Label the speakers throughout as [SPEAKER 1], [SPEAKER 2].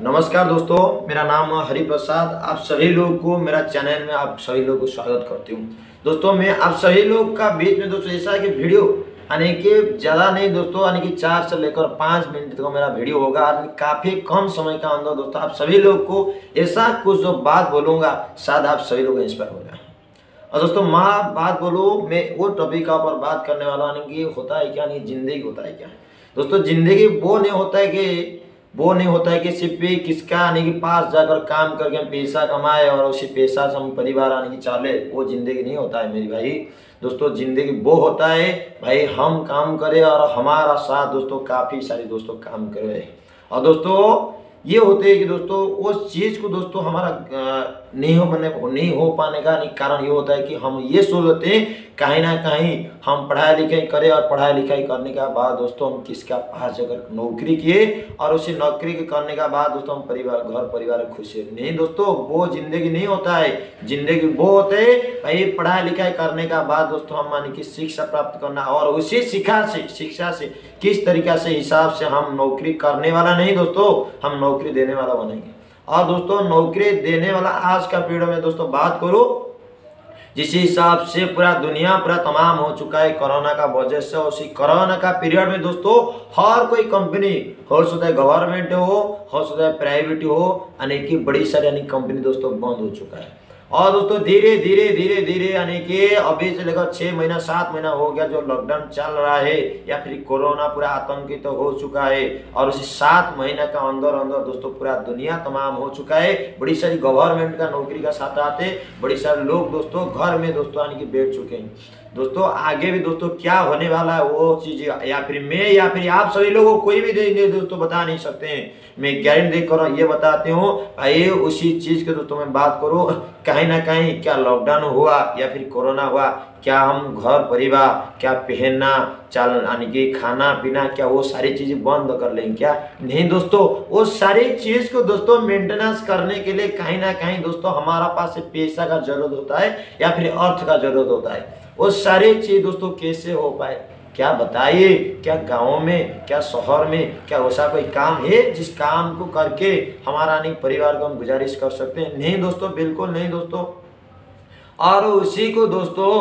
[SPEAKER 1] नमस्कार दोस्तों, मेरा नाम हरि प्रसाद आप सभी लोग को मेरा चैनल में आप सभी लोग को स्वागत करती हूँ। दोस्तों, मैं आप सभी लोग का बीच में दोस्तों ऐसा है कि वीडियो, यानी कि ज़्यादा नहीं दोस्तों, यानी कि चार से लेकर पाँच मिनट तक मेरा वीडियो होगा, यानी काफ़ी कम समय का अंदर दोस्तों, आप सभी लोग को ऐसा कुछ जो बात बोलूँगा, शायद आप सभी लोग इंस्पायर हो जाए और दोस्तों, माँ, बात बोलो, मैं वो टॉपिक का ऊपर बात करने वाला हूँ कि होता है क्या नहीं ज़िंदगी होता है क्या? दोस्तों, ज़िंदगी वो नहीं होता है कि वो नहीं होता है कि सिर्फ़ किसका आने के पास जाकर काम करके हम पैसा कमाए और उसी पैसा से हम परिवार आने की चाले, वो ज़िंदगी नहीं होता है मेरी भाई। दोस्तों, ज़िंदगी वो होता है, भाई, हम काम करें और हमारा साथ दोस्तों, काफ़ी सारे दोस्तों काम करे। और दोस्तों ये होते हैं कि दोस्तों, उस चीज़ को दोस्तों हमारा नहीं हो पाने नहीं हो पाने का नहीं कारण ये होता है कि हम ये सोचते हैं, कहीं ना कहीं हम पढ़ाई लिखाई करें और पढ़ाई लिखाई करने के बाद दोस्तों हम किसका पास अगर नौकरी किए और उसी नौकरी के करने के बाद दोस्तों हम परिवार, घर परिवार खुश है। नहीं दोस्तों, वो ज़िंदगी नहीं होता है, ज़िंदगी वो होते भाई पढ़ाई लिखाई करने का बाद दोस्तों हम मानी कि शिक्षा प्राप्त करना और उसी शिक्षा से शिक्षा से, किस तरीका से हिसाब से हम नौकरी करने वाला नहीं दोस्तों, हम नौकरी देने वाला बनेंगे। और दोस्तों, नौकरी देने वाला आज का पीरियड में दोस्तों बात करो, जिस हिसाब से पूरा दुनिया, पूरा तमाम हो चुका है कोरोना का वजह से। उसी कोरोना का पीरियड में दोस्तों, हर कोई कंपनी, हो सकता है गवर्नमेंट हो हो सकता है प्राइवेट हो यानी कि बड़ी सारी यानी कंपनी दोस्तों बंद हो चुका है। और दोस्तों, धीरे धीरे धीरे धीरे, यानी कि अभी से लेकर छह महीना, सात महीना हो गया जो लॉकडाउन चल रहा है, या फिर कोरोना पूरा आतंकित तो हो चुका है। और उसी सात महीना का अंदर अंदर दोस्तों, पूरा दुनिया तमाम हो चुका है। बड़ी सारी गवर्नमेंट का नौकरी का साथ आते, बड़ी सारे लोग दोस्तों, घर में दोस्तों, यानी कि बैठ चुके हैं। दोस्तों, आगे भी दोस्तों क्या होने वाला है वो चीज़, या फिर मैं, या फिर आप सभी लोगों कोई भी देंगे दोस्तों बता नहीं सकते हैं। मैं गारंटी देख कर ये बताते हूँ, भाई, उसी चीज़ के दोस्तों मैं बात करूँ, कहीं ना कहीं क्या लॉकडाउन हुआ, या फिर कोरोना हुआ, क्या हम घर, परिवार, क्या पहनना, चाल, यानी कि खाना, पीना, क्या वो सारी चीज़ें बंद कर लेंगे क्या? नहीं दोस्तों, वो सारी चीज़ को दोस्तों मेंटेनेंस करने के लिए कहीं ना कहीं दोस्तों हमारा पास पैसा का ज़रूरत होता है, या फिर अर्थ का ज़रूरत होता है। वो सारी चीज़ दोस्तों कैसे हो पाए? क्या बताइए? क्या गाँव में, क्या शहर में, क्या वैसा कोई काम है जिस काम को करके हमारा नहीं परिवार को हम गुजारिश कर सकते हैं? नहीं दोस्तों, बिल्कुल नहीं दोस्तों। और उसी को दोस्तों,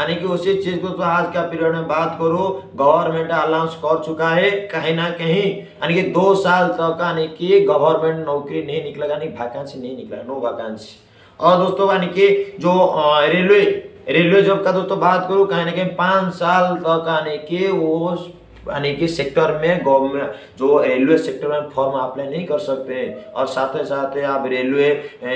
[SPEAKER 1] यानी कि उसी चीज़ को तो आज का पीरियड में बात करो, गवर्नमेंट अलाउंस कर चुका है, कहीं ना कहीं। यानी कि दो साल तक यानी कि गवर्नमेंट नौकरी नहीं निकलेगा नहीं वैकेंसी नहीं निकला नो वैकेंसी और दोस्तों, यानी कि जो रेलवे रेलवे जॉब का दोस्तों बात करूँ, कहीं ना कहीं पाँच साल तक आने के वो यानी कि सेक्टर में गवर्नमेंट जो रेलवे सेक्टर में फॉर्म अप्लाई नहीं कर सकते हैं। और साथ ही साथ आप रेलवे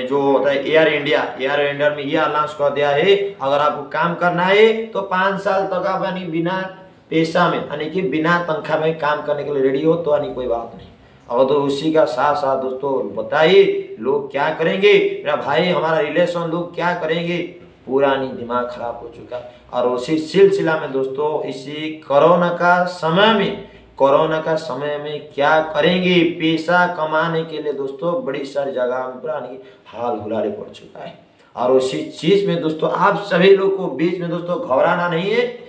[SPEAKER 1] जो होता है एयर इंडिया एयर इंडिया में ये अनाउंस कर दिया है, अगर आपको काम करना है तो पाँच साल तक आप यानी बिना पैसा में, यानी कि बिना तनख्वाह में काम करने के लिए रेडी हो तो यानी कोई बात नहीं। और तो उसी का साथ साथ दोस्तों बताइए, लोग क्या करेंगे? मेरा भाई, हमारा रिलेशन लोग क्या करेंगे? पुरानी दिमाग खराब हो चुका और उसी सिलसिला में दोस्तों, इसी कोरोना का समय में, कोरोना का समय में क्या करेंगे? पैसा कमाने के लिए दोस्तों, बड़ी सारी जगह में पूरा पुरानी हाल हुलारे पड़ चुका है। और उसी चीज़ में दोस्तों, आप सभी लोग को बीच में दोस्तों, घबराना नहीं है।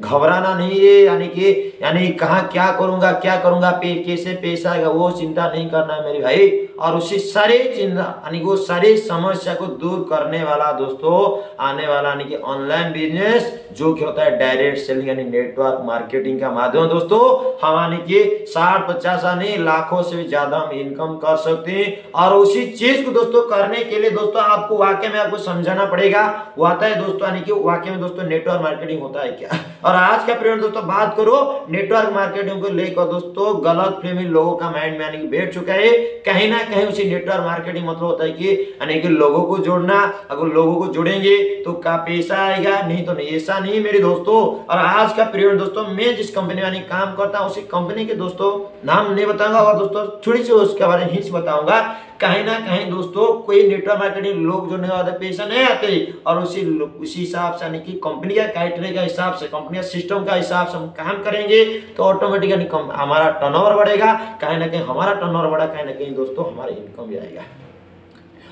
[SPEAKER 1] घबराना नहीं है, यानी कि यानी कहाँ क्या करूँगा क्या करूँगा, पे, कैसे पैसा आएगा, वो चिंता नहीं करना है मेरे भाई। और उसी सारी चिंता, यानी वो सारी समस्या को दूर करने वाला दोस्तों, आने वाला, यानी कि ऑनलाइन बिज़नेस जो कि होता है डायरेक्ट सेलिंग यानी नेटवर्क मार्केटिंग का माध्यम दोस्तों, हम, यानी कि साठ पचास नहीं लाखों से भी ज़्यादा हम इनकम कर सकते हैं। और उसी चीज़ को दोस्तों करने के लिए दोस्तों आपको वाक्य में आपको समझाना पड़ेगा। वो आता है दोस्तों, यानी कि वाक्य में दोस्तों नेटवर्क मार्केटिंग होता है क्या? और आज का पीरियड दोस्तों बात करो नेटवर्क मार्केटिंग को लेकर दोस्तों, गलत फहमी लोगों का माइंड में यानी कि बैठ चुका है। कहीं ना कहीं उसी नेटवर्क मार्केटिंग मतलब होता है कि, यानी कि लोगों को जोड़ना, अगर लोगों को जुड़ेंगे तो का पैसा आएगा, नहीं तो नहीं, ऐसा नहीं मेरे दोस्तों। और आज का पीरियड दोस्तों, मैं जिस कंपनी में काम करता हूँ, उसी कंपनी के दोस्तों, नाम नहीं बताऊँगा और दोस्तों, थोड़ी सी उसके बारे में हिंस बताऊँगा। कहीं ना कहीं दोस्तों, कोई नेटवर्क मार्केटिंग लोग जुड़ने वाले पेशा नहीं आते, और उसी उसी हिसाब से, यानी कि कंपनी का का हिसाब से कंपनी सिस्टम का हिसाब से हम काम करेंगे तो ऑटोमेटिकली हमारा टर्नओवर बढ़ेगा, कहीं ना कहीं हमारा टर्नओवर बढ़ा, कहीं ना कहीं दोस्तों, हमारा इनकम भी आएगा।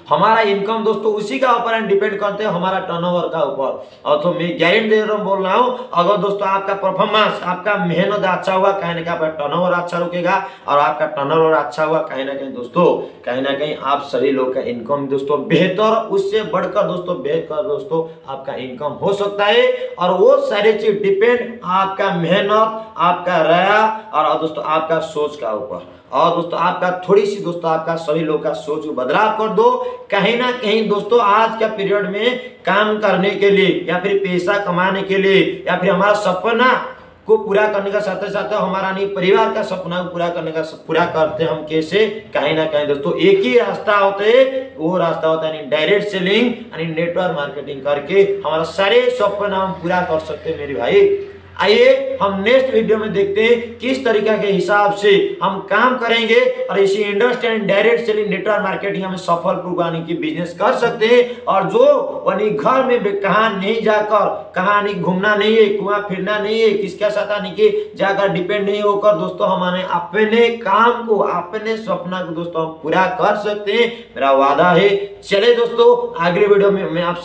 [SPEAKER 1] हमारा इनकम दोस्तों उसी का ऊपर डिपेंड करते हैं, हमारा टर्नओवर का ऊपर। और तो मैं गारंटी दे रहा हूँ, बोल रहा हूँ, अगर दोस्तों आपका परफॉर्मेंस आपका मेहनत अच्छा हुआ, कहीं ना कहीं आपका टर्नओवर अच्छा रुकेगा, और आपका टर्नओवर अच्छा हुआ, कहीं ना कहीं दोस्तों, कहीं ना कहीं आप सभी लोग का इनकम दोस्तों बेहतर, उससे बढ़कर दोस्तों, बेहतर दोस्तों आपका इनकम हो सकता है। और वो सारी चीज़ डिपेंड आपका मेहनत, आपका रया, और दोस्तों आपका सोच का ऊपर। और दोस्तों, आपका थोड़ी सी दोस्तों, आपका सभी लोग का सोच बदलाव कर दो। कहीं ना कहीं दोस्तों, आज का पीरियड में काम करने के लिए या फिर पैसा कमाने के लिए या फिर हमारा सपना को पूरा करने का साथ साथ हमारा नहीं, परिवार का सपना को पूरा करने का पूरा करते हम कैसे? कहीं ना कहीं दोस्तों, एक ही रास्ता होते है, वो रास्ता होता है डायरेक्ट सेलिंग यानी नेटवर्क मार्केटिंग करके हमारा सारे सपना हम पूरा कर सकते हैं मेरे भाई। आइए हम नेक्स्ट वीडियो में देखते हैं किस तरीका के हिसाब से हम काम करेंगे और इसी industry direct selling network marketing में सफल प्रोग्रामी की बिज़नेस कर सकते हैं। और जो वही घर में कहा नहीं जाकर, कहा घूमना नहीं है, कुआ फिरना नहीं है, किसका साथ नहीं के जाकर डिपेंड नहीं होकर, दोस्तों, हमारे अपने काम को, अपने सपना को दोस्तों, हम पूरा कर सकते हैं। मेरा वादा है। चले दोस्तों अगले वीडियो में मैं आप